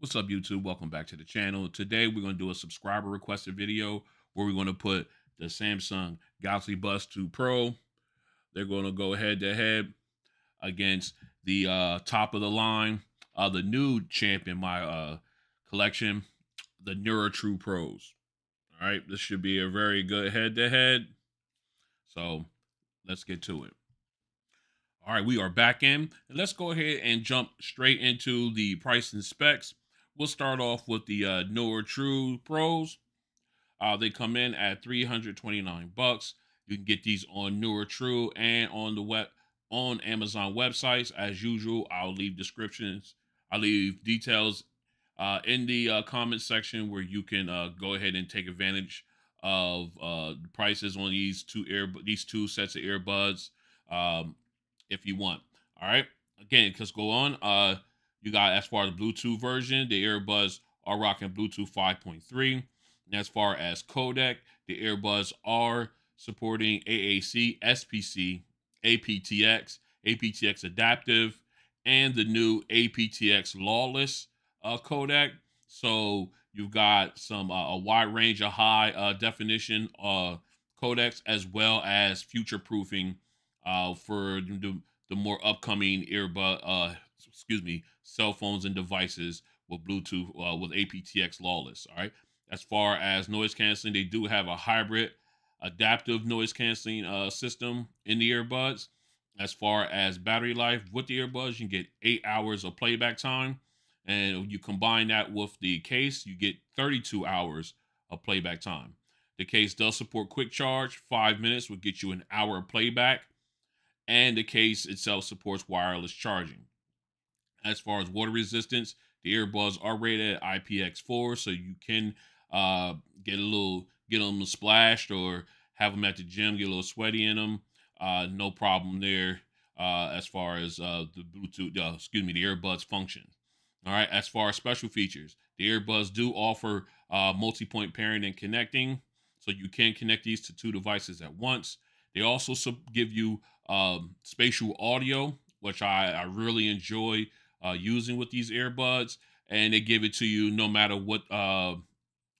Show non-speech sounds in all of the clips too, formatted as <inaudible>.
What's up, YouTube? Welcome back to the channel. Today, we're going to do a subscriber requested video where we're going to put the Samsung Galaxy Buds 2 Pro. They're going to go head to head against the uh, top of the line, uh, the new champ in my uh, collection, the NuraTrue Pros. All right, this should be a very good head to head. So let's get to it. All right, we are back in. Let's go ahead and jump straight into the price and specs. We'll start off with the uh, True Pros. Uh, they come in at 329 bucks. You can get these on NuraTrue and on the web on Amazon websites. As usual, I'll leave descriptions. I'll leave details uh, in the uh, comment section where you can uh, go ahead and take advantage of uh, the prices on these two ear these two sets of earbuds um, if you want. All right. Again, because go on. Uh, you got as far as Bluetooth version, the earbuds are rocking Bluetooth 5.3. And as far as codec, the earbuds are supporting AAC, SBC, aptX, aptX adaptive, and the new aptX Lossless uh, codec. So you've got some uh, a wide range of high uh, definition uh, codecs as well as future proofing uh, for the, the more upcoming earbud uh, excuse me cell phones and devices with Bluetooth uh, with aptX Lossless. All right. As far as noise canceling, they do have a hybrid adaptive noise canceling uh, system in the earbuds. As far as battery life, with the earbuds, you can get eight hours of playback time. And you combine that with the case, you get 32 hours of playback time. The case does support quick charge. Five minutes will get you an hour of playback. And the case itself supports wireless charging. As far as water resistance, the earbuds are rated IPX4, so you can uh, get a little, get them splashed or have them at the gym, get a little sweaty in them. Uh, no problem there uh, as far as uh, the Bluetooth, uh, excuse me, the earbuds function. All right, as far as special features, the earbuds do offer uh, multi-point pairing and connecting, so you can connect these to two devices at once. They also give you um, spatial audio, which I, I really enjoy uh, using with these earbuds, and they give it to you no matter what uh,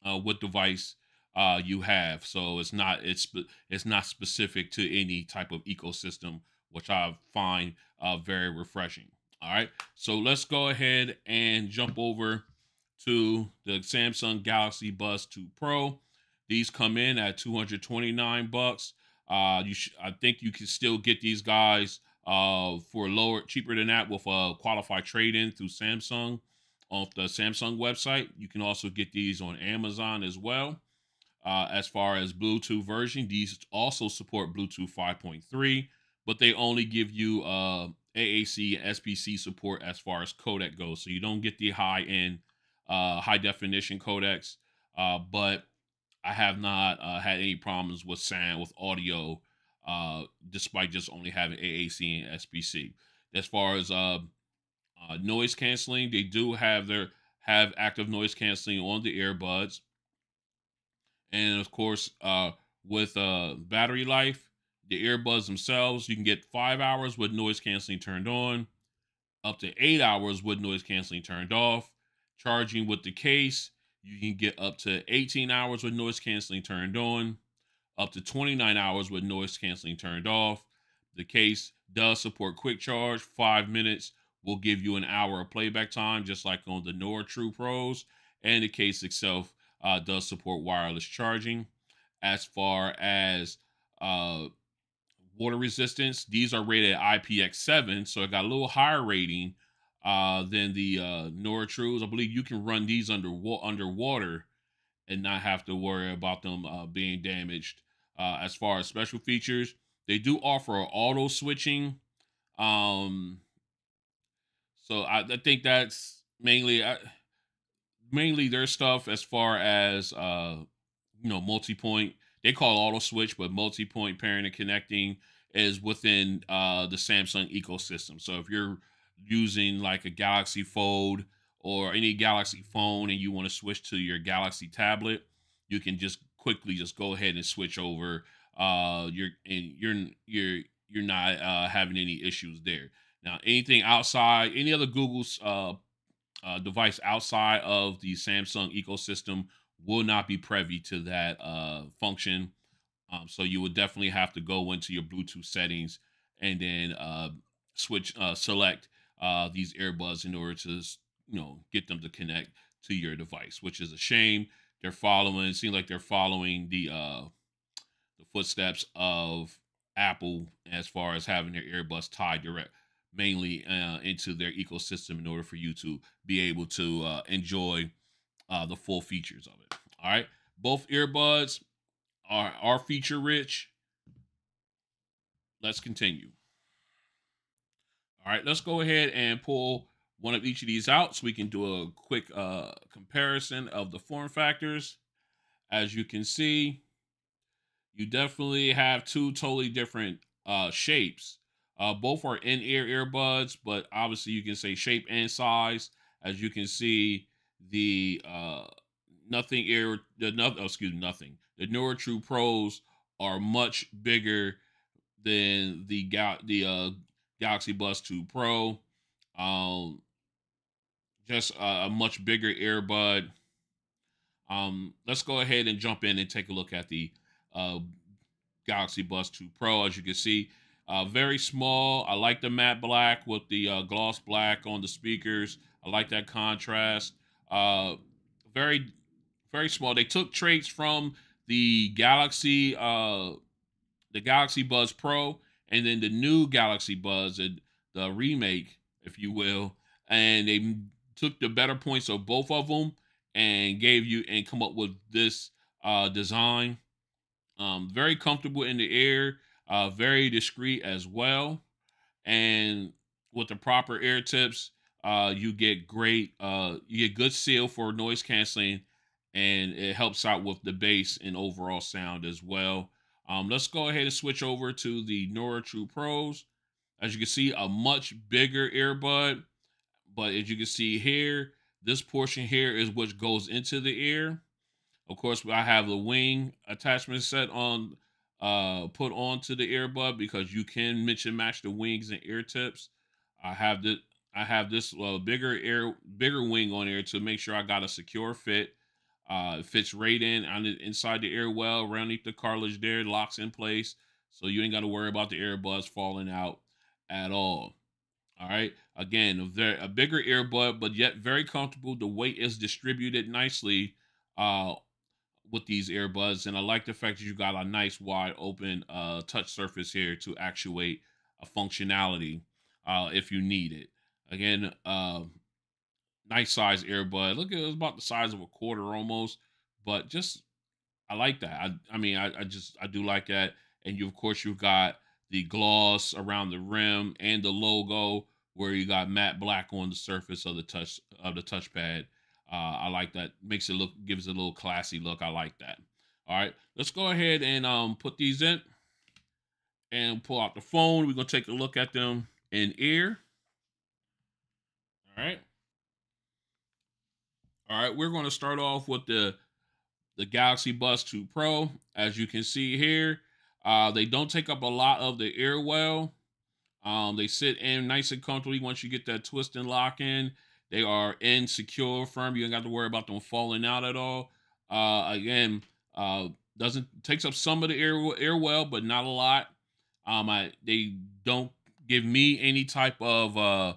uh, what device uh, you have. So it's not it's it's not specific to any type of ecosystem, which I find uh, very refreshing. All right, so let's go ahead and jump over to the Samsung Galaxy Buds 2 Pro. These come in at 229 bucks. Uh, you I think you can still get these guys uh, for lower, cheaper than that with a qualified trade-in through Samsung off the Samsung website. You can also get these on Amazon as well. Uh, as far as Bluetooth version, these also support Bluetooth 5.3, but they only give you uh, AAC SBC support as far as codec goes. So you don't get the high end, uh, high definition codecs. Uh, but I have not uh, had any problems with sound, with audio uh, despite just only having AAC and SBC. As far as uh, uh, noise canceling, they do have their have active noise canceling on the earbuds, and of course, uh, with uh, battery life, the earbuds themselves, you can get five hours with noise canceling turned on, up to eight hours with noise canceling turned off. Charging with the case, you can get up to 18 hours with noise canceling turned on up to 29 hours with noise canceling turned off. The case does support quick charge. Five minutes will give you an hour of playback time, just like on the Nura True Pros. And the case itself uh, does support wireless charging. As far as uh, water resistance, these are rated IPX7, so it got a little higher rating uh, than the uh, NuraTrues. I believe you can run these under underwater and not have to worry about them uh, being damaged uh, as far as special features. They do offer auto switching. Um, so I, I think that's mainly uh, mainly their stuff as far as uh, you know multi-point. They call auto switch, but multi-point pairing and connecting is within uh, the Samsung ecosystem. So if you're using like a Galaxy Fold or any Galaxy phone and you want to switch to your Galaxy tablet, you can just quickly just go ahead and switch over. Uh, you're and you're you're you're not uh, having any issues there. Now, anything outside, any other Google's uh, uh, device outside of the Samsung ecosystem will not be privy to that uh, function. Um, so you would definitely have to go into your Bluetooth settings and then uh, switch, uh, select uh, these earbuds in order to, you know, get them to connect to your device, which is a shame. They're following. It seems like they're following the uh, the footsteps of Apple as far as having their earbuds tied direct mainly uh, into their ecosystem in order for you to be able to uh, enjoy uh, the full features of it. All right, both earbuds are are feature rich. Let's continue. All right, let's go ahead and pull one of each of these out so we can do a quick uh, comparison of the form factors. As you can see, you definitely have two totally different uh, shapes. Uh, both are in-ear earbuds, but obviously you can say shape and size. As you can see, the uh, nothing ear, the no, oh, excuse me, nothing. The Nura True Pros are much bigger than the Gal- the uh, Galaxy Buds 2 Pro. Um, just a, a much bigger earbud. Um, let's go ahead and jump in and take a look at the uh, Galaxy Buds 2 Pro. As you can see, uh, very small. I like the matte black with the uh, gloss black on the speakers. I like that contrast. Uh, very, very small. They took traits from the Galaxy, uh, the Galaxy Buds Pro, and then the new Galaxy Buds, the remake, if you will, and they took the better points of both of them and gave you and come up with this uh, design. Um, very comfortable in the air, uh, very discreet as well. And with the proper ear tips, uh, you get great, uh, you get good seal for noise canceling, and it helps out with the bass and overall sound as well. Um, let's go ahead and switch over to the Nura True Pros. As you can see, a much bigger earbud but as you can see here, this portion here is what goes into the ear. Of course, I have the wing attachment set on, uh, put onto the earbud because you can mix and match the wings and ear tips. I have the I have this uh, bigger ear, bigger wing on here to make sure I got a secure fit. Uh, it fits right in on the, inside the ear well, underneath the cartilage there, locks in place, so you ain't got to worry about the earbuds falling out at all. All right. Again, a, very, a bigger earbud, but yet very comfortable. The weight is distributed nicely uh, with these earbuds. And I like the fact that you got a nice wide open uh, touch surface here to actuate a functionality uh, if you need it. Again, uh, nice size earbud. Look it, it's about the size of a quarter almost, but just I like that. I, I mean, I, I just I do like that. And you, of course, you've got the gloss around the rim and the logo where you got matte black on the surface of the touch of the touchpad. Uh, I like that. Makes it look gives it a little classy look. I like that. All right, let's go ahead and um put these in and pull out the phone. We're gonna take a look at them in ear. All right. All right, we're gonna start off with the the Galaxy Buds 2 Pro. As you can see here, uh, they don't take up a lot of the ear well. Um, they sit in nice and comfortably once you get that twist and lock in. They are in secure, firm. You ain't got to worry about them falling out at all. Uh, again, uh, doesn't takes up some of the air air well, but not a lot. Um, I they don't give me any type of uh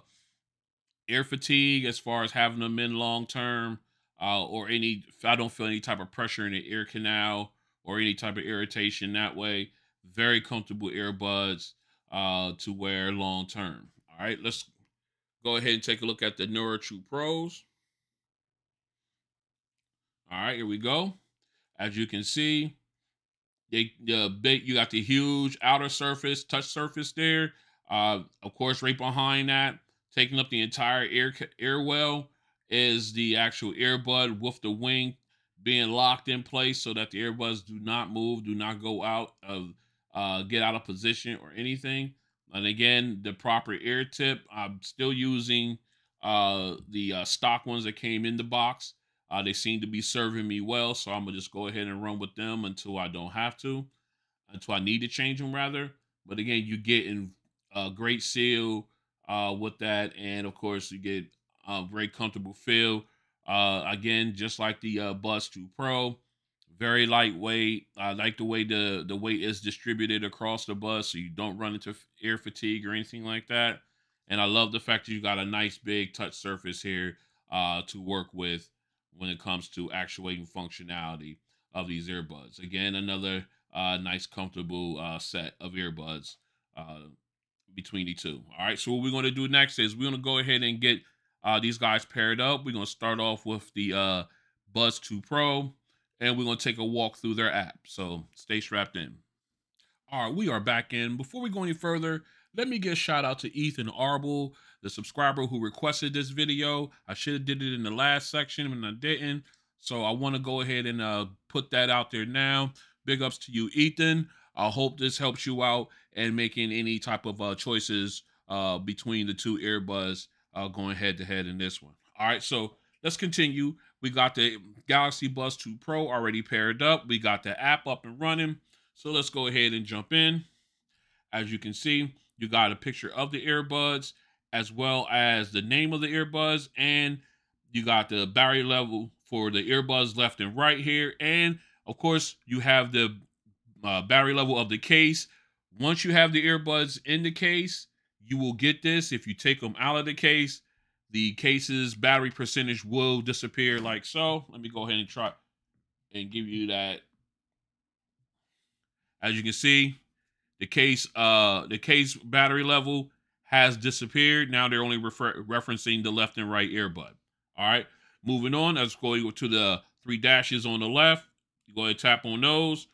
air fatigue as far as having them in long term, uh, or any. I don't feel any type of pressure in the ear canal or any type of irritation that way. Very comfortable earbuds uh, to wear long term. All right, let's go ahead and take a look at the Nura True Pros. All right, here we go. As you can see, they the big you got the huge outer surface, touch surface there. Uh, of course, right behind that, taking up the entire ear ear well is the actual earbud with the wing being locked in place so that the earbuds do not move, do not go out of, uh, get out of position or anything. And again, the proper air tip. I'm still using uh, the uh, stock ones that came in the box. Uh, they seem to be serving me well, so I'm gonna just go ahead and run with them until I don't have to, until I need to change them rather. But again, you get in a great seal uh, with that, and of course you get a very comfortable feel. Uh, again, just like the uh, Buds 2 Pro, very lightweight. I like the way the the weight is distributed across the bus, so you don't run into ear fatigue or anything like that. And I love the fact that you got a nice big touch surface here uh, to work with when it comes to actuating functionality of these earbuds. Again, another uh, nice, comfortable uh, set of earbuds uh, between the two. All right, so what we're going to do next is we're going to go ahead and get uh, these guys paired up. We're going to start off with the uh, Buds 2 Pro, and we're going to take a walk through their app. So stay strapped in. All right, we are back in. Before we go any further, let me give a shout out to Ethan Arbel, the subscriber who requested this video. I should have did it in the last section and I didn't. So I want to go ahead and uh, put that out there now. Big ups to you, Ethan. I hope this helps you out and making any type of uh, choices uh, between the two earbuds going head to head in this one. All right, so let's continue. We got the Galaxy Buds 2 Pro already paired up. We got the app up and running. So let's go ahead and jump in. As you can see, you got a picture of the earbuds as well as the name of the earbuds and you got the battery level for the earbuds left and right here and of course you have the uh, battery level of the case once you have the earbuds in the case you will get this if you take them out of the case the case's battery percentage will disappear like so let me go ahead and try and give you that as you can see the case uh the case battery level has disappeared. Now they're only refer- referencing the left and right earbud. All right. Moving on, let's go to the three dashes on the left. You go ahead and tap on those.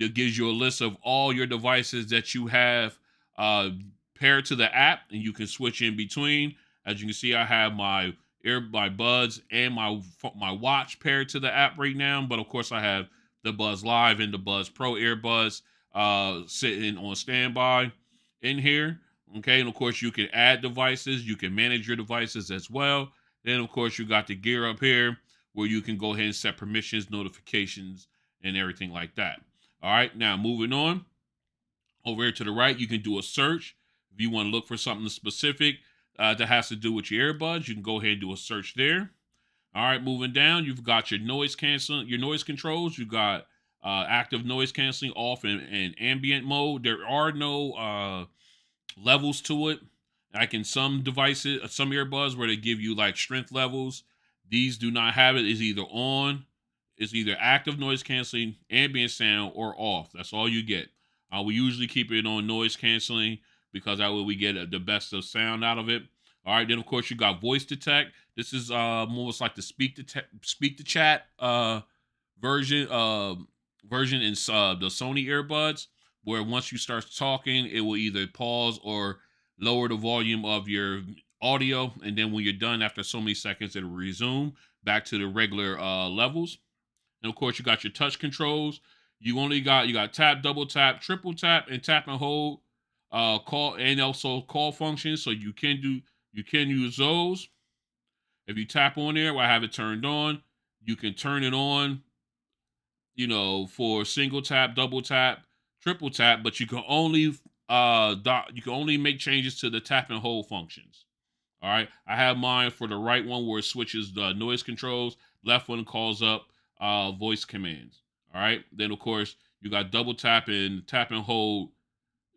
It gives you a list of all your devices that you have uh, paired to the app, and you can switch in between. As you can see, I have my ear, my buds, and my my watch paired to the app right now. But of course, I have the Buds Live and the Buds Pro earbuds uh, sitting on standby in here. Okay, and of course you can add devices, you can manage your devices as well. Then of course you got the gear up here where you can go ahead and set permissions, notifications, and everything like that. All right, now moving on. Over here to the right, you can do a search. If you want to look for something specific uh, that has to do with your earbuds, you can go ahead and do a search there. All right, moving down, you've got your noise canceling, your noise controls. You've got uh, active noise canceling off in, in ambient mode. There are no uh, levels to it. Like in some devices, uh, some earbuds where they give you like strength levels. These do not have it. It's either on, it's either active noise canceling, ambient sound, or off. That's all you get. Uh, we usually keep it on noise canceling because that way we get uh, the best of sound out of it. All right, then of course you got voice detect. This is uh almost like the speak to speak to chat uh version uh version in uh, the Sony earbuds where once you start talking, it will either pause or lower the volume of your audio. And then when you're done after so many seconds, it'll resume back to the regular uh, levels. And of course, you got your touch controls. You only got you got tap, double tap, triple tap, and tap and hold uh call and also call functions. So you can do you can use those. If you tap on there, I have it turned on. You can turn it on, you know, for single tap, double tap, triple tap, but you can only uh dot, you can only make changes to the tap and hold functions. All right, I have mine for the right one where it switches the noise controls. Left one calls up uh voice commands. All right, then of course you got double tap and tap and hold.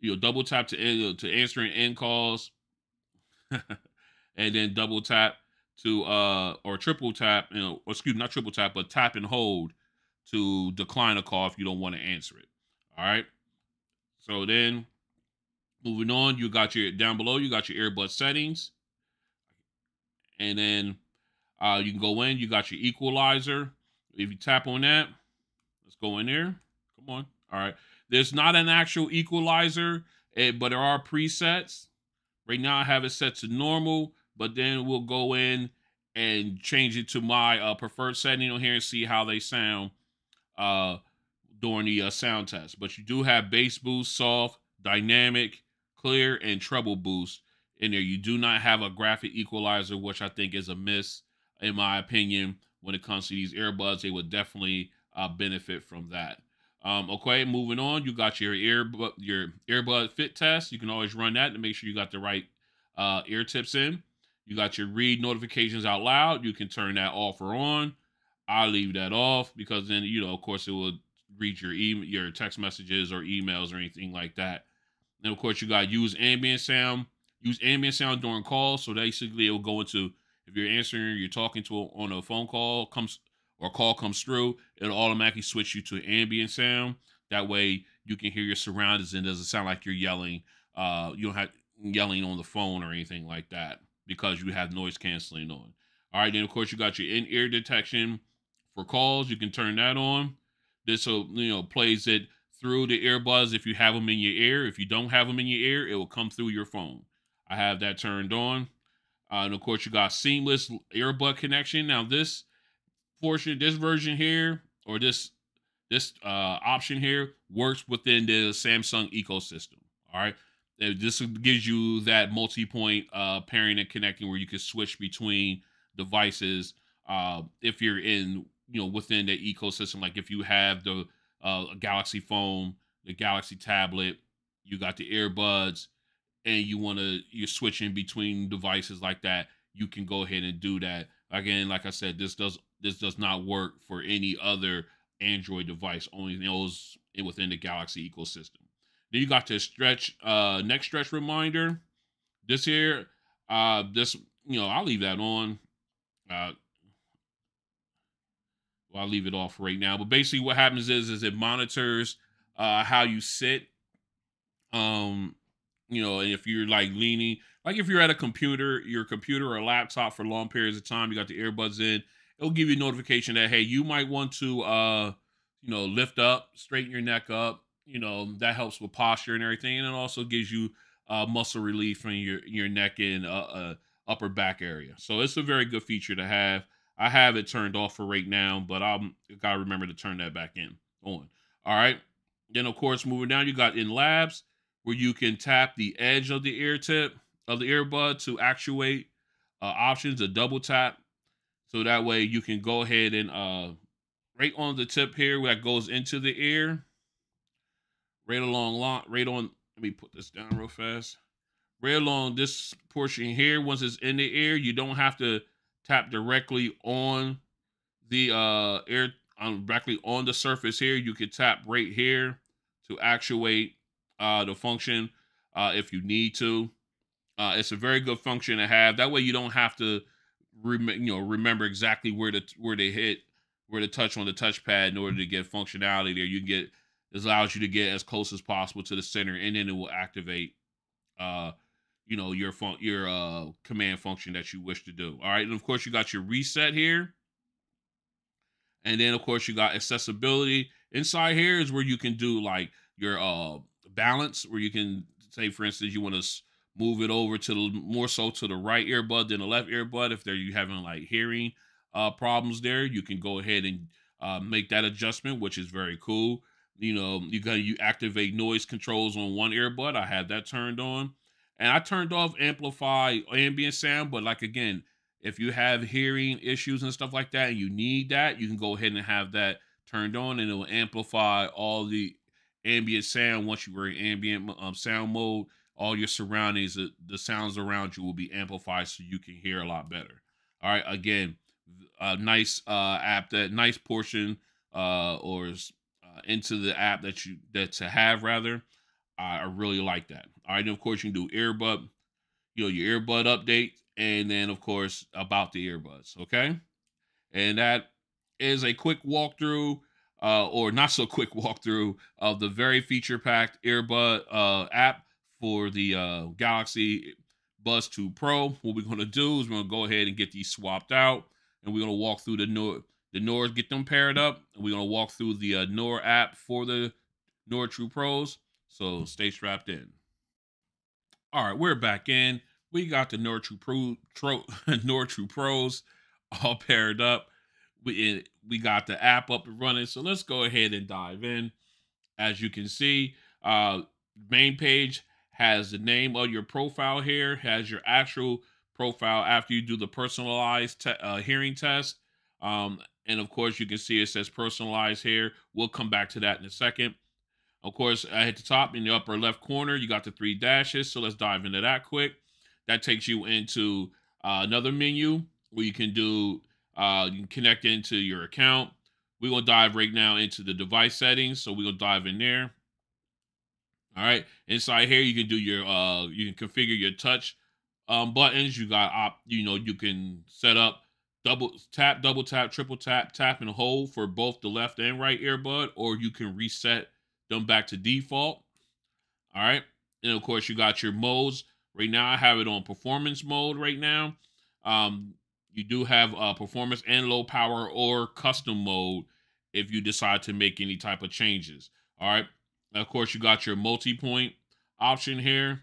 You know, double tap to end, to answering end calls, <laughs> and then double tap to uh or triple tap. You know, or excuse me, not triple tap, but tap and hold to decline a call if you don't want to answer it. All right. So then moving on, you got your down below, you got your earbud settings. And then uh, you can go in, you got your equalizer. If you tap on that, let's go in there. Come on. All right. There's not an actual equalizer, eh, but there are presets. Right now I have it set to normal, but then we'll go in and change it to my uh, preferred setting on here and see how they sound uh, during the uh, sound test. But you do have bass boost, soft, dynamic, clear, and treble boost in there. You do not have a graphic equalizer, which I think is a miss, in my opinion. When it comes to these earbuds, they would definitely uh, benefit from that. Um, okay, moving on, you got your earbud your earbud fit test. You can always run that to make sure you got the right uh, ear tips in. You got your read notifications out loud. You can turn that off or on. I leave that off because then you know, of course, it will read your email, your text messages or emails or anything like that. And of course, you got use ambient sound. Use ambient sound during calls. So basically, it will go into if you're answering, you're talking to a, on a phone call comes or call comes through, it'll automatically switch you to ambient sound. That way, you can hear your surroundings and doesn't sound like you're yelling. Uh, you don't have yelling on the phone or anything like that because you have noise canceling on. All right, then of course you got your in-ear detection for calls. You can turn that on. This will you know plays it through the earbuds if you have them in your ear. If you don't have them in your ear, it will come through your phone. I have that turned on. Uh, and of course, you got seamless earbud connection. Now, this portion, this version here, or this this uh, option here, works within the Samsung ecosystem. All right, this gives you that multi-point uh, pairing and connecting where you can switch between devices uh, if you're in you know within the ecosystem. Like if you have the uh, Galaxy phone, the Galaxy tablet, you got the earbuds, and you want to you're switching between devices like that, you can go ahead and do that. Again, like I said, this does this does not work for any other Android device, only those within the Galaxy ecosystem. Then you got the stretch uh next stretch reminder. This here, uh this you know, I'll leave that on. Uh well, I'll leave it off right now. But basically what happens is is it monitors uh how you sit. Um you know, and if you're like leaning, like if you're at a computer, your computer or laptop for long periods of time, you got the earbuds in, it'll give you a notification that hey, you might want to uh, you know, lift up, straighten your neck up. You know, that helps with posture and everything, and it also gives you uh, muscle relief from your your neck and uh, uh, upper back area. So it's a very good feature to have. I have it turned off for right now, but I'm gotta remember to turn that back in on. All right. Then of course, moving down, you got in labs where you can tap the edge of the ear tip of the earbud to actuate uh, options, a double tap. So that way you can go ahead and uh, right on the tip here that goes into the ear, right along, right on, let me put this down real fast. Right along this portion here, once it's in the ear, you don't have to tap directly on the uh, ear, um, directly on the surface here. You can tap right here to actuate uh, the function uh, if you need to. Uh, it's a very good function to have. That way, you don't have to, rem- you know, remember exactly where to where to hit, where to touch on the touchpad in order to get functionality there. You can get this allows you to get as close as possible to the center, and then it will activate, uh, you know, your fun- your uh command function that you wish to do. All right, and of course, you got your reset here, and then of course you got accessibility. Inside here is where you can do like your uh balance where you can say, for instance, you want to move it over to the more so to the right earbud than the left earbud. If they're you having like hearing uh, problems there, you can go ahead and uh, make that adjustment, which is very cool. You know, you got you activate noise controls on one earbud. I have that turned on, and I turned off amplify ambient sound. But like again, if you have hearing issues and stuff like that, and you need that, you can go ahead and have that turned on, and it will amplify all the ambient sound once you were in ambient um, sound mode all your surroundings the, the sounds around you will be amplified so you can hear a lot better. All right again a nice uh app that nice portion uh or uh, into the app that you that to have rather. I, I really like that. All right and of course you can do earbud you know your earbud update and then of course about the earbuds okay? And that is a quick walkthrough uh, or not so quick <laughs> walkthrough of the very feature packed earbud uh, app for the uh, Galaxy Buds 2 Pro. What we're going to do is we're going to go ahead and get these swapped out and we're going to walk through the Nura, the Nura, get them paired up. And we're going to walk through the uh, Nura app for the Nura True Pros. So stay strapped in. All right, we're back in. We got the Nura True Pro, Tro, <laughs> Nura True Pros all paired up we we got the app up and running. So let's go ahead and dive in. As you can see, uh, main page has the name of your profile here, has your actual profile after you do the personalized te- uh, hearing test. Um, and of course, you can see it says personalized here. We'll come back to that in a second. Of course, at the top in the upper left corner, you got the three dashes. So let's dive into that quick. That takes you into uh, another menu where you can do uh, you can connect into your account. We're gonna dive right now into the device settings, so we're gonna dive in there. All right, inside here you can do your uh you can configure your touch um buttons. You got op, you know, you can set up double tap, double tap, triple tap, tap and hold for both the left and right earbud, or you can reset them back to default. All right, and of course you got your modes. Right now I have it on performance mode right now. Um, you do have uh, performance and low power or custom mode if you decide to make any type of changes. All right. Of course, you got your multi-point option here.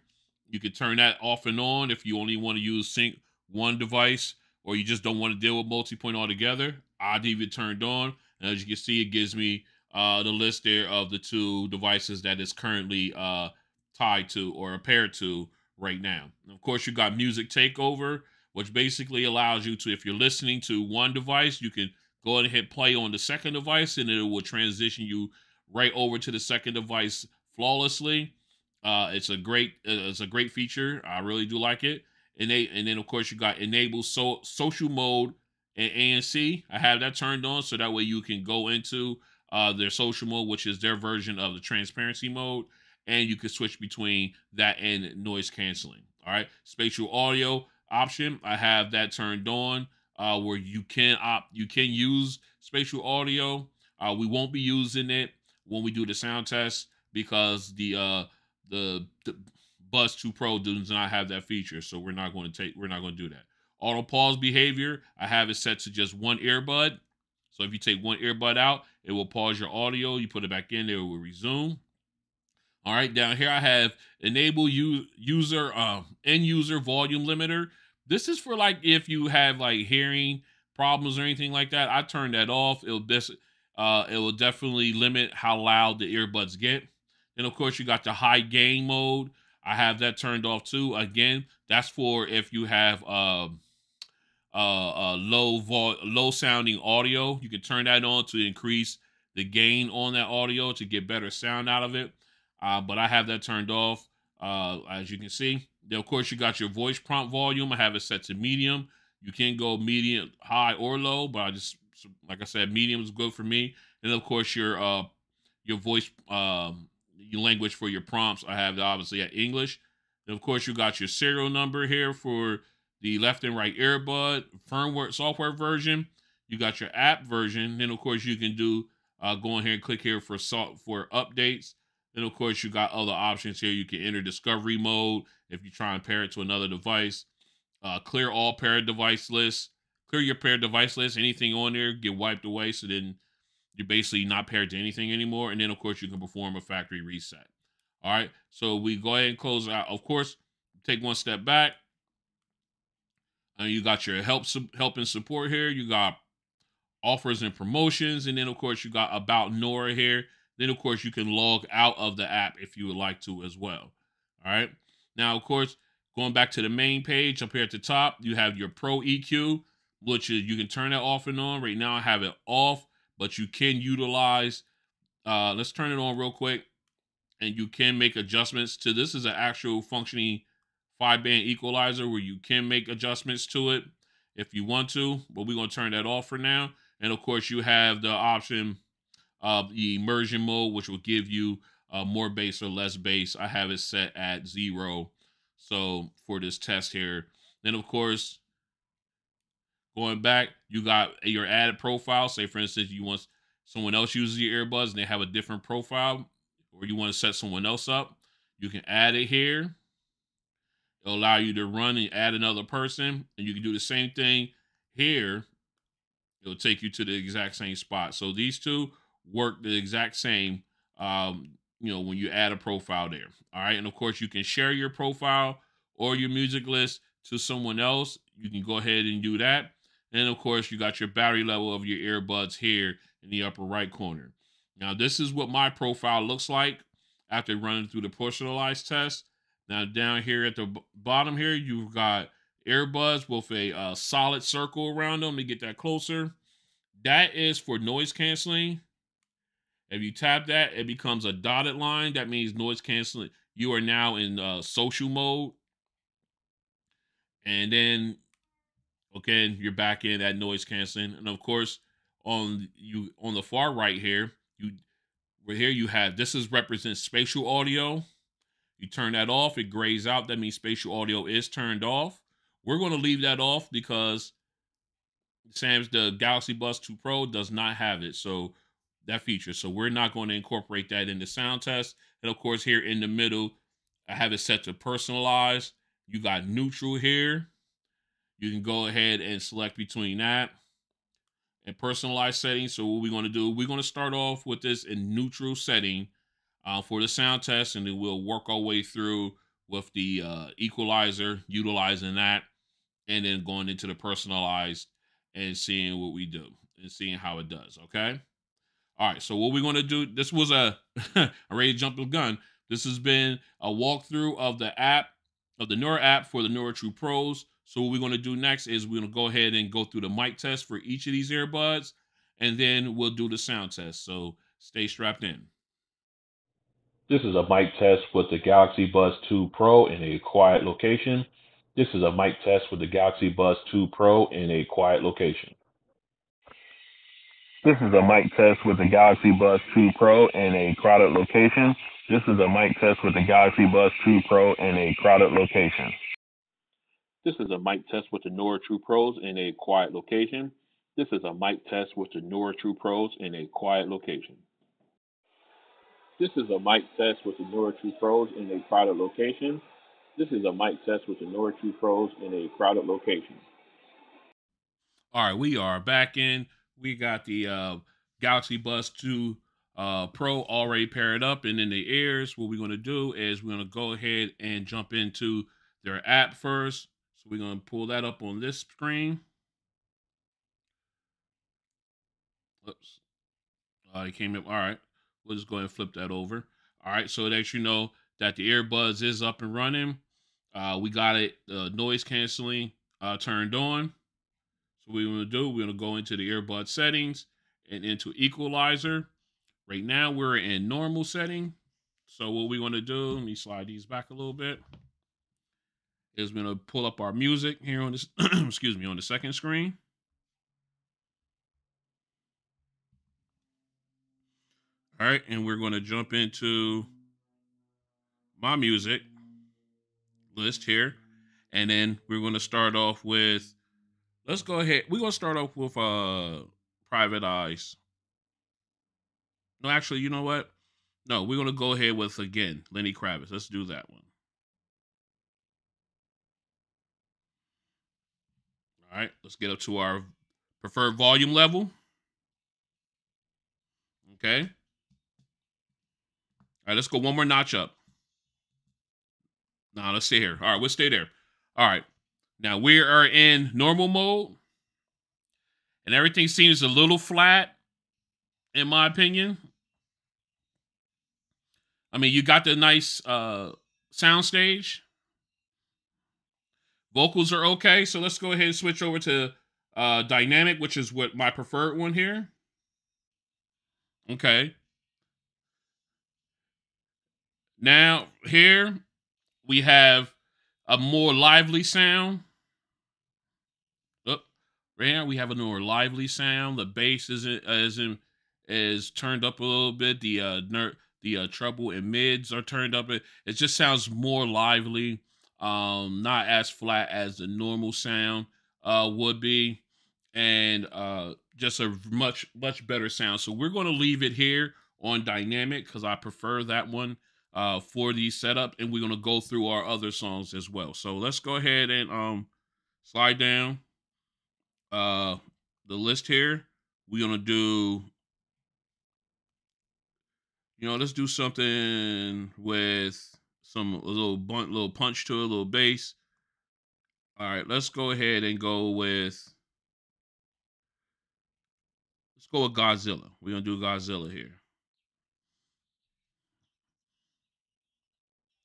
You can turn that off and on if you only want to use sync one device or you just don't want to deal with multi-point altogether. I'd leave it turned on. And as you can see, it gives me uh, the list there of the two devices that is currently uh, tied to or paired to right now. And of course, you got music takeover which basically allows you to, if you're listening to one device, you can go ahead and hit play on the second device and it will transition you right over to the second device flawlessly. Uh, it's a great uh, it's a great feature. I really do like it. And they and then of course you got enable so social mode and ANC. I have that turned on so that way you can go into uh, their social mode, which is their version of the transparency mode, and you can switch between that and noise canceling. All right, spatial audio option. I have that turned on uh, where you can opt, you can use spatial audio. Uh, we won't be using it when we do the sound test because the uh, the, the Buds 2 Pro does not have that feature, so we're not going to take we're not going to do that. Auto pause behavior, I have it set to just one earbud. So if you take one earbud out, it will pause your audio. You put it back in, there, it will resume. All right, down here I have enable user uh, end user volume limiter. This is for like if you have like hearing problems or anything like that. I turn that off. It'll dis- uh, it will definitely limit how loud the earbuds get. Then of course you got the high gain mode. I have that turned off too. Again, that's for if you have uh, uh, uh low vol- low sounding audio. You can turn that on to increase the gain on that audio to get better sound out of it. Uh, but I have that turned off, uh, as you can see. Then, of course, you got your voice prompt volume. I have it set to medium. You can go medium, high, or low, but I just, like I said, medium is good for me. And of course, your uh, your voice, um, your language for your prompts, I have obviously at English. And of course, you got your serial number here for the left and right earbud firmware software version. You got your app version. Then, of course, you can do uh, go in here and click here for salt for updates. Then, of course, you got other options here. You can enter discovery mode if you try and pair it to another device. Uh, clear all paired device lists. Clear your paired device list. Anything on there get wiped away. So then you're basically not paired to anything anymore. And then, of course, you can perform a factory reset. All right. So we go ahead and close out. Of course, take one step back. And you got your help, help and support here. You got offers and promotions. And then, of course, you got about Nura here. Then, of course, you can log out of the app if you would like to as well. All right. Now, of course, going back to the main page up here at the top, you have your Pro EQ, which is you can turn that off and on. Right now, I have it off, but you can utilize. Uh, let's turn it on real quick, and you can make adjustments to this. Is an actual functioning five band equalizer where you can make adjustments to it if you want to, but we're gonna turn that off for now. And of course, you have the option of the immersion mode, which will give you uh, more bass or less bass. I have it set at zero. So for this test here, then of course, going back, you got your added profile. Say for instance, you want someone else uses your earbuds and they have a different profile, or you want to set someone else up, you can add it here. It'll allow you to run and add another person, and you can do the same thing here. It'll take you to the exact same spot. So these two work the exact same. Um, you know, when you add a profile there. All right. And of course, you can share your profile or your music list to someone else. You can go ahead and do that. And of course, you got your battery level of your earbuds here in the upper right corner. Now, this is what my profile looks like after running through the personalized test. Now, down here at the bottom here, you've got earbuds with a uh, solid circle around them. Let me get that closer. That is for noise canceling. If you tap that, it becomes a dotted line. That means noise canceling. You are now in uh, social mode. And then Okay, you're back in that noise canceling, and of course, on you on the far right here, you right here you have this is represents spatial audio. You turn that off, it grays out. That means spatial audio is turned off. We're going to leave that off because Sam's the Galaxy Buds 2 Pro does not have it. So that feature. So we're not going to incorporate that in the sound test. And of course, here in the middle, I have it set to personalize. You got neutral here. You can go ahead and select between that and personalized settings. So what we're going to do, we're going to start off with this in neutral setting uh, for the sound test, and then we'll work our way through with the uh, equalizer, utilizing that, and then going into the personalized and seeing what we do and seeing how it does. Okay. All right. So what we're going to do, this was a, <laughs> a ready to jump the gun. This has been a walkthrough of the app, of the Nura app for the Nura True Pros. So what we're going to do next is we're going to go ahead and go through the mic test for each of these earbuds, and then we'll do the sound test. So stay strapped in. This is a mic test with the Galaxy Buds 2 Pro in a quiet location. This is a mic test with the Galaxy Buds 2 Pro in a quiet location. This is a mic test with the Galaxy Buds 2 Pro in a crowded location. This is a mic test with the Galaxy Buds 2 Pro in a crowded location. This is a mic test with the Nura True Pros in a quiet location. This is a mic test with the Nura True Pros in a quiet location. This is a mic test with the Nura True Pros in a crowded location. This is a mic test with the Nura True Pros in a crowded location. All right, we are back in. We got the uh, Galaxy Buds 2 uh, Pro already paired up and in the ears. What we're going to do is we're going to go ahead and jump into their app first. So we're going to pull that up on this screen. Oops. Uh, it came up. All right. We'll just go ahead and flip that over. All right. So that you know that the earbuds is up and running. Uh, we got it uh, noise canceling uh, turned on. So we're going to do, we're going to go into the earbud settings and into equalizer. Right now we're in normal setting. So what we want to do, let me slide these back a little bit, is to pull up our music here on this, <clears throat> excuse me, on the second screen. All right, and we're going to jump into my music list here. And then we're going to start off with, let's go ahead. We're to start off with uh, Private Eyes. No, actually, you know what? No, we're going to go ahead with, again, Lenny Kravitz. Let's do that one. All right, let's get up to our preferred volume level. Okay. All right, let's go one more notch up. Now let's stay here. All right, we'll stay there. All right. Now we are in normal mode. And everything seems a little flat, in my opinion. I mean, you got the nice uh sound stage. Vocals are okay, so let's go ahead and switch over to uh dynamic, which is what my preferred one here. Okay. Now, here we have a more lively sound. Oh, right here we have a more lively sound. The bass is is in, is turned up a little bit. The uh ner- the uh, treble and mids are turned up. It, it just sounds more lively. Um, not as flat as the normal sound uh would be, and uh just a much much better sound. So we're going to leave it here on dynamic because I prefer that one uh, for the setup, and we're gonna go through our other songs as well. So let's go ahead and um slide down uh the list here. We're gonna do, you know, let's do something with some little bunt, little punch to a little bass. All right, let's go ahead and go with. Let's go with Godzilla. We're gonna do Godzilla here.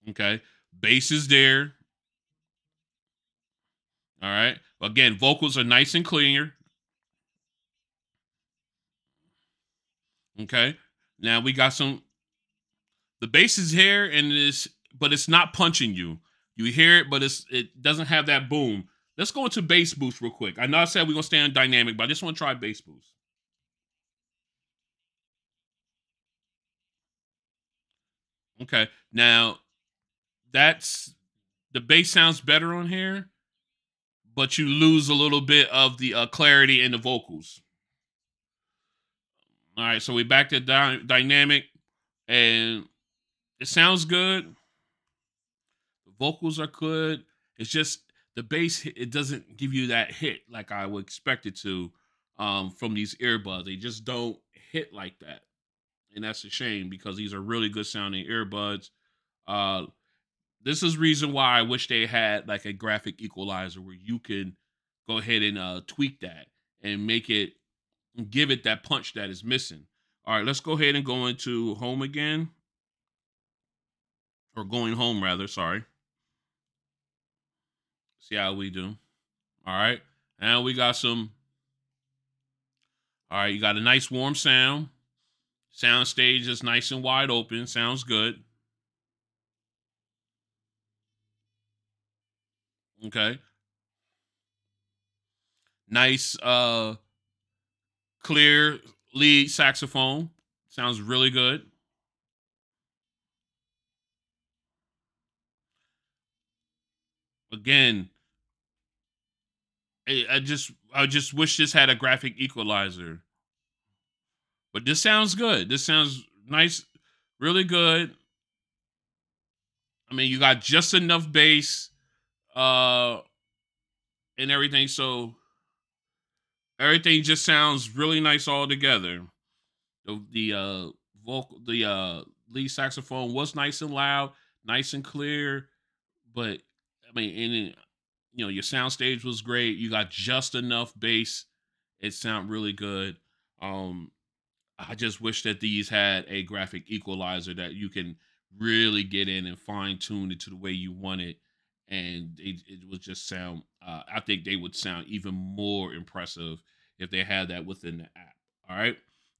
Okay. Bass is there. All right. Again, vocals are nice and clear. Okay. Now we got some. The bass is here and it's, but it's not punching you. You hear it, but it's it doesn't have that boom. let's go into bass boost real quick. I know I said we're gonna stay on dynamic, but I just want to try bass boost. Okay, now that's the bass sounds better on here, but you lose a little bit of the uh, clarity in the vocals. All right, so we back to dy- dynamic, and it sounds good. Vocals are good. It's just the bass. It doesn't give you that hit like I would expect it to um, from these earbuds. They just don't hit like that, and that's a shame because these are really good sounding earbuds. Uh, this is reason why I wish they had like a graphic equalizer where you can go ahead and uh, tweak that and make it give it that punch that is missing. All right, let's go ahead and go into home again. Or going home, rather. Sorry. See how we do. All right. And we got some. All right, you got a nice warm sound. Sound stage is nice and wide open. Sounds good. Okay. Nice uh clear lead saxophone. Sounds really good. Again, I just I just wish this had a graphic equalizer. But this sounds good. This sounds nice, really good. I mean, you got just enough bass uh and everything so everything just sounds really nice all together. The the uh vocal the uh lead saxophone was nice and loud, nice and clear, but I mean, and you know, your sound stage was great. You got just enough bass. It sound really good. Um, I just wish that these had a graphic equalizer that you can really get in and fine tune it to the way you want it, and it, it would just sound. Uh, I think they would sound even more impressive if they had that within the app. All right.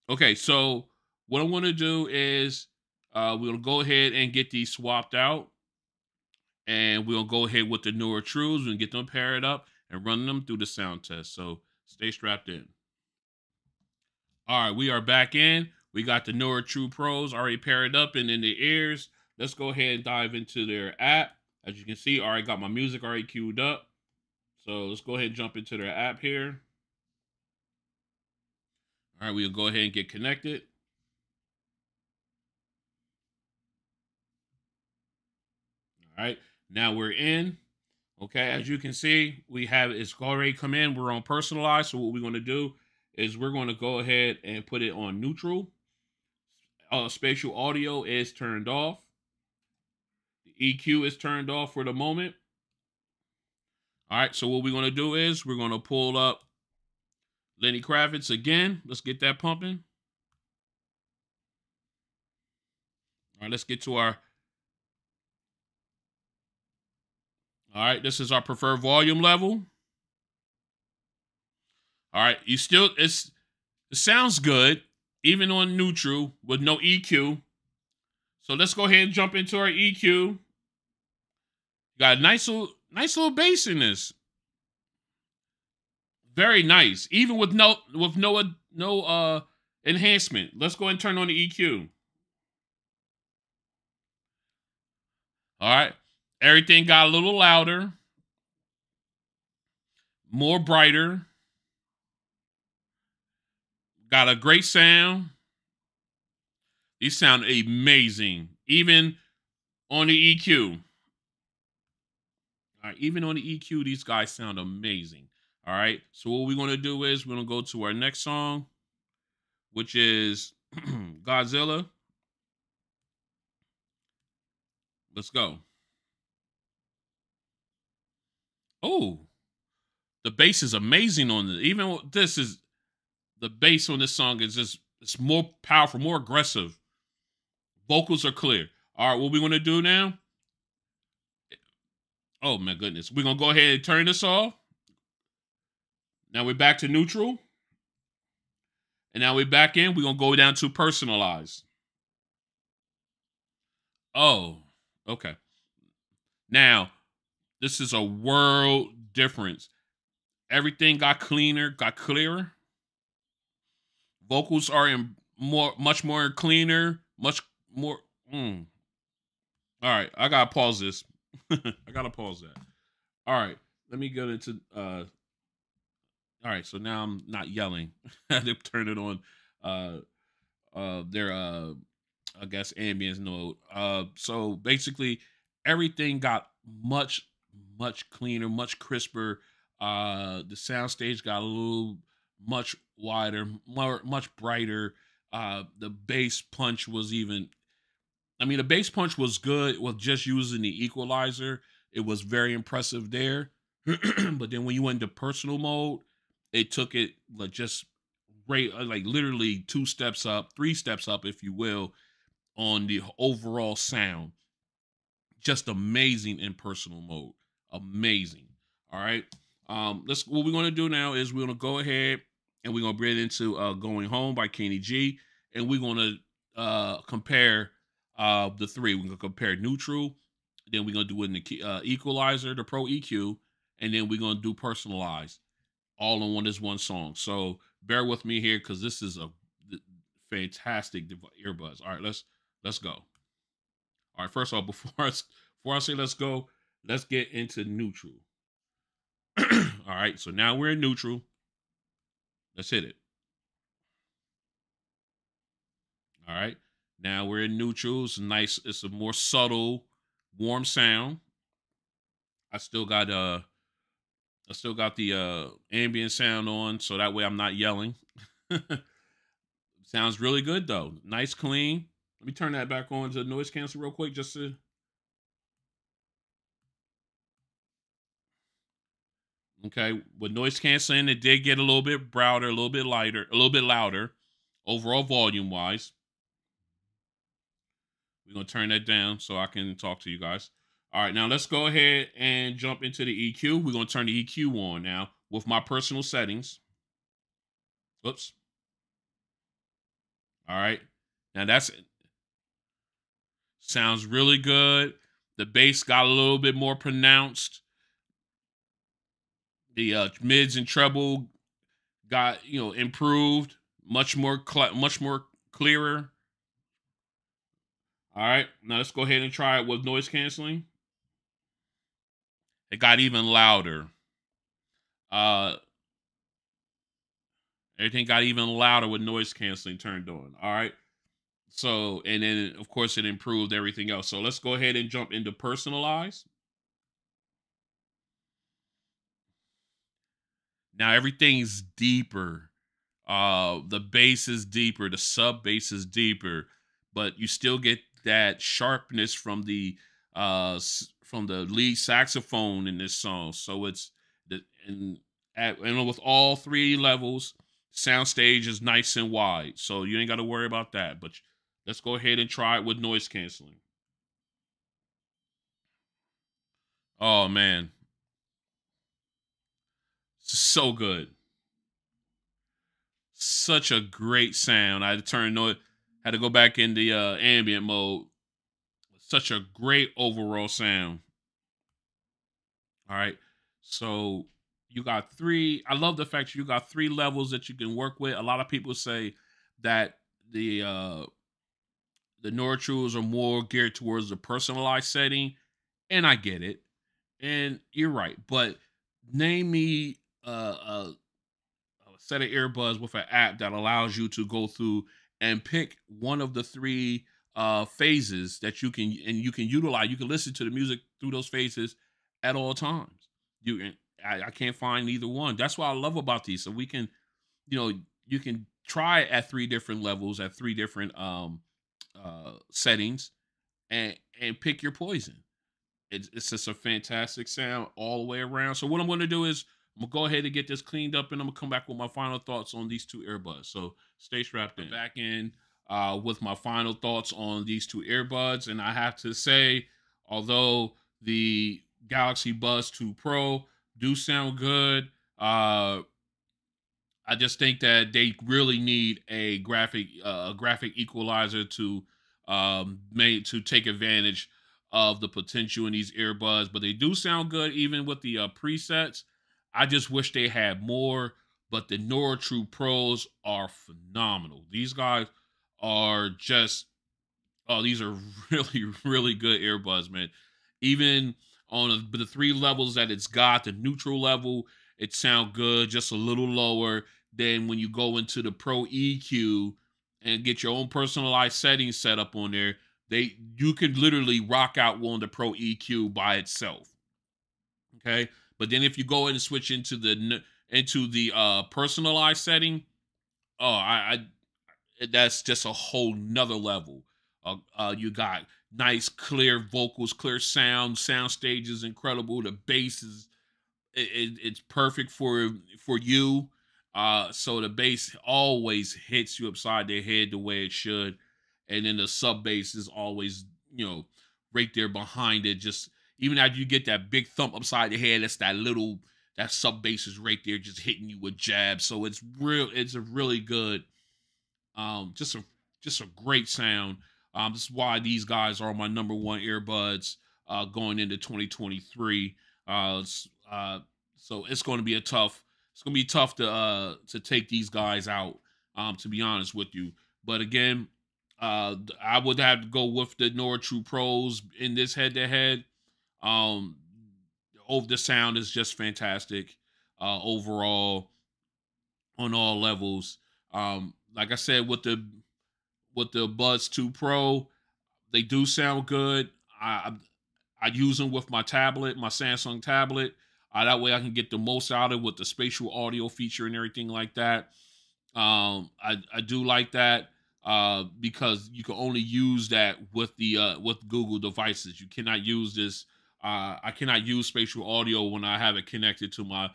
Okay, so what I want to do is uh, we'll go ahead and get these swapped out. And we'll go ahead with the NuraTrues and get them paired up and run them through the sound test. So stay strapped in. All right, we are back in. We got the NuraTrue Pros already paired up and in the ears. Let's go ahead and dive into their app. As you can see, I already got my music already queued up. So let's go ahead and jump into their app here. All right, we'll go ahead and get connected. All right, now we're in. Okay, as you can see, we have it's already come in. We're on personalized. So what we're going to do is we're going to go ahead and put it on neutral. Uh, spatial audio is turned off. The EQ is turned off for the moment. All right, so what we're going to do is we're going to pull up Lenny Kravitz again. Let's get that pumping. All right, let's get to our. All right, this is our preferred volume level. All right, you still it's it sounds good even on neutral with no EQ. So let's go ahead and jump into our EQ. Got a nice little nice little bass in this. Very nice. Even with no with no no uh enhancement. Let's go and turn on the EQ. All right. Everything got a little louder. More brighter. Got a great sound. These sound amazing. Even on the EQ. All right, even on the EQ, these guys sound amazing. All right. So what we're to do is we're to go to our next song, which is <clears throat> Godzilla. Let's go. Oh, the bass is amazing on this. Even this is the bass on this song is just it's more powerful, more aggressive. Vocals are clear. All right, what we going to do now? Oh my goodness. We're to go ahead and turn this off. Now we're back to neutral. And now we're back in. We're going to go down to personalize. Oh, okay. Now, this is a world difference. Everything got cleaner, got clearer. Vocals are in more, much more cleaner, much more. Mm. All right, I gotta pause this. <laughs> I gotta pause that. All right, let me go into. uh All right, so now I'm not yelling. <laughs> To turn it on. Uh, uh, their uh, I guess ambience note. Uh, so basically, everything got much much cleaner, much crisper. Uh, the soundstage got a little much wider, more much brighter. Uh, the bass punch was even. I mean, the bass punch was good with just using the equalizer. It was very impressive there. <clears throat> but then when you went into personal mode, it took it like just right, uh, like literally two steps up, three steps up, if you will, on the overall sound. Just amazing in personal mode. Amazing. All right. Um, let's what we're gonna do now is we're gonna go ahead and we're gonna bring it into uh, "Going Home" by Kenny G, and we're gonna uh, compare uh, the three. We're gonna compare neutral, then we're gonna do it in the uh, equalizer, the Pro EQ, and then we're gonna do personalized, all in one this one song. So bear with me here because this is a fantastic earbuds. All right, let's let's go. All right, first of all, <laughs> before I, before I say let's go, let's get into neutral. <clears throat> all right, so now we're in neutral. Let's hit it. All right. Now we're in neutral. It's nice. It's a more subtle, warm sound. I still got uh I still got the uh ambient sound on, so that way I'm not yelling. <laughs> Sounds really good though. Nice clean. Let me turn that back on to noise cancel real quick just to Okay, with noise canceling, it did get a little bit browder, a little bit lighter, a little bit louder, overall volume wise. We're gonna turn that down so I can talk to you guys. All right, now let's go ahead and jump into the EQ. We're gonna turn the EQ on now with my personal settings. Oops. All right, now that's it. sounds really good. The bass got a little bit more pronounced the uh, mids and treble got you know improved, much more cl- much more clearer. All right, now let's go ahead and try it with noise canceling. It got even louder. Uh, everything got even louder with noise canceling turned on. All right. So, and then of course it improved everything else. So let's go ahead and jump into personalize. Now everything's deeper. Uh, the bass is deeper, the sub bass is deeper, but you still get that sharpness from the uh from the lead saxophone in this song. So it's the and at and with all three levels, soundstage is nice and wide. So you ain't got to worry about that. But let's go ahead and try it with noise canceling. Oh man, so good. Such a great sound. I had to turn noise, had to go back in the uh, ambient mode. Such a great overall sound. All right. So you got three. I love the fact you got three levels that you can work with. A lot of people say that the uh the NuraTrues are more geared towards the personalized setting, and I get it. And you're right, but name me a, a, set of earbuds with an app that allows you to go through and pick one of the three uh, phases that you can and you can utilize. You can listen to the music through those phases at all times. You I, I can't find either one. That's what I love about these. So we can, you know, you can try at three different levels at three different um uh settings and and pick your poison. It's, it's just a fantastic sound all the way around. So what I'm going to do is I'm gonna go ahead and get this cleaned up, and I'm gonna come back with my final thoughts on these two earbuds. So stay strapped in. Back in uh, with my final thoughts on these two earbuds, and I have to say, although the Galaxy Buds 2 Pro do sound good, uh, I just think that they really need a graphic uh, a graphic equalizer to um, made to take advantage of the potential in these earbuds, but they do sound good even with the uh, presets. I just wish they had more, but the NuraTrue Pros are phenomenal. These guys are just, oh, these are <laughs> really, really good earbuds, man. Even on a, the three levels that it's got, the neutral level, it sound good, just a little lower than when you go into the Pro EQ and get your own personalized settings set up on there they you can literally rock out one the Pro EQ by itself. Okay, but then if you go and switch into the into the uh personalized setting, oh, I, I that's just a whole nother level. Uh, uh, you got nice, clear vocals, clear sound. Sound stage is incredible. The bass is it, it, it's perfect for for you. Uh, so the bass always hits you upside the head the way it should and then the sub bass is always you know right there behind it. Just even after you get that big thump upside the head, that's that little that sub bass is right there, just hitting you with jabs. So it's real. It's a really good, um, just a just a great sound. Um, this is why these guys are my number one earbuds uh, going into 2023. Uh, uh, so it's going to be a tough. It's going to be tough to uh to take these guys out. Um, to be honest with you, but again, uh, I would have to go with the NuraTrue Pros in this head to head. Um, over the sound is just fantastic. Uh, overall, on all levels. Um, like I said, with the with the Buds 2 Pro, they do sound good. I I use them with my tablet, my Samsung tablet. Uh, that way I can get the most out of it with the spatial audio feature and everything like that. Um, I, I do like that uh, because you can only use that with the uh, with Google devices. You cannot use this. Uh, I cannot use spatial audio when I have it connected to my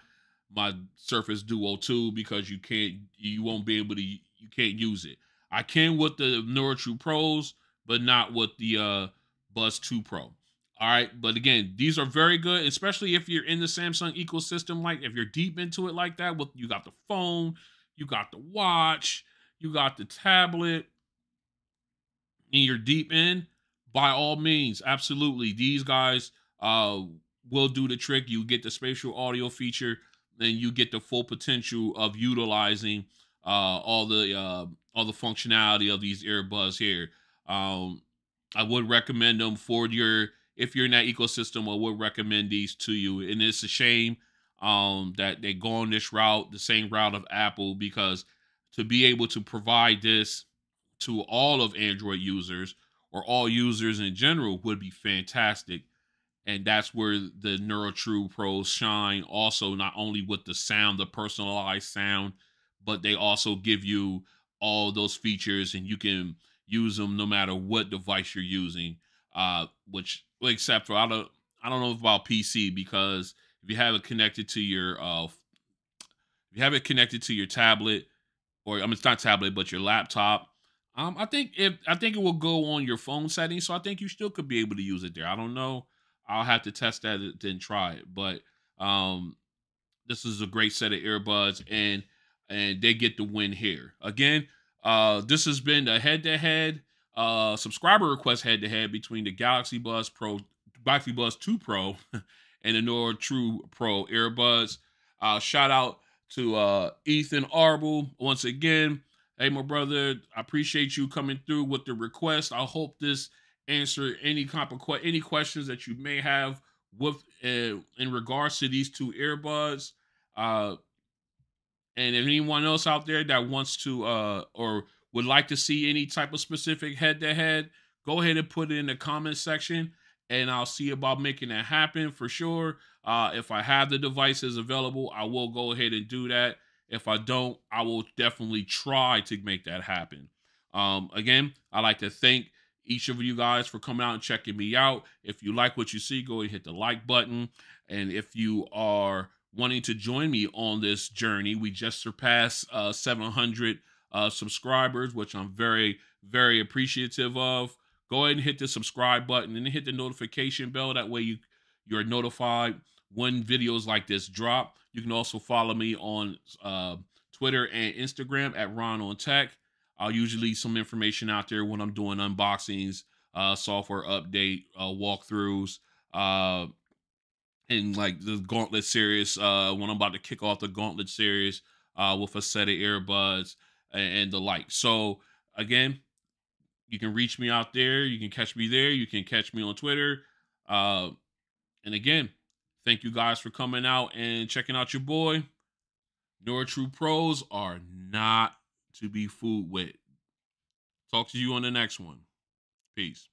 my Surface Duo 2 because you can't you won't be able to you can't use it. I can with the NuraTrue Pros, but not with the uh, Buds 2 Pro. All right, but again, these are very good, especially if you're in the Samsung ecosystem. Like if you're deep into it like that, with you got the phone, you got the watch, you got the tablet, and you're deep in, by all means, absolutely. These guys uh, will do the trick. You get the spatial audio feature, and you get the full potential of utilizing uh, all the uh, all the functionality of these earbuds here. Um, I would recommend them for your if you're in that ecosystem. I would recommend these to you, and it's a shame um, that they go on this route, the same route of Apple, because to be able to provide this to all of Android users or all users in general would be fantastic. And that's where the NuraTrue Pros shine also, not only with the sound, the personalized sound, but they also give you all those features and you can use them no matter what device you're using. Uh, which except for I don't I don't know about PC because if you have it connected to your uh if you have it connected to your tablet or I mean it's not tablet, but your laptop. Um, I think if I think it will go on your phone settings, so I think you still could be able to use it there. I don't know. I'll have to test that and then try it, but um, this is a great set of earbuds, and and they get the win here again. Uh, this has been the head-to-head uh subscriber request head-to-head between the Galaxy Buds Pro, Galaxy Buds 2 Pro, <laughs> and the NuraTrue Pro earbuds. Uh, shout out to uh, Ethan Arbel once again. Hey, my brother, I appreciate you coming through with the request. I hope this answer any of any questions that you may have with uh, in regards to these two earbuds. Uh, and if anyone else out there that wants to uh, or would like to see any type of specific head to head, go ahead and put it in the comment section and I'll see about making that happen for sure. Uh, if I have the devices available, I will go ahead and do that. If I don't, I will definitely try to make that happen. Um, again, I'd like to thank each of you guys for coming out and checking me out. If you like what you see, go ahead and hit the like button. And if you are wanting to join me on this journey, we just surpassed uh, 700 uh, subscribers, which I'm very, very appreciative of. Go ahead and hit the subscribe button and hit the notification bell. That way you you're notified when videos like this drop. You can also follow me on uh, Twitter and Instagram at Ron on Tech. I'll usually some information out there when I'm doing unboxings uh, software update uh, walkthroughs. Uh, and like the Gauntlet series, uh, when I'm about to kick off the Gauntlet series uh, with a set of earbuds and, and the like. So again, you can reach me out there. You can catch me there. You can catch me on Twitter. Uh, and again, thank you guys for coming out and checking out your boy. NuraTrue Pros are not to be fooled with. Talk to you on the next one. Peace.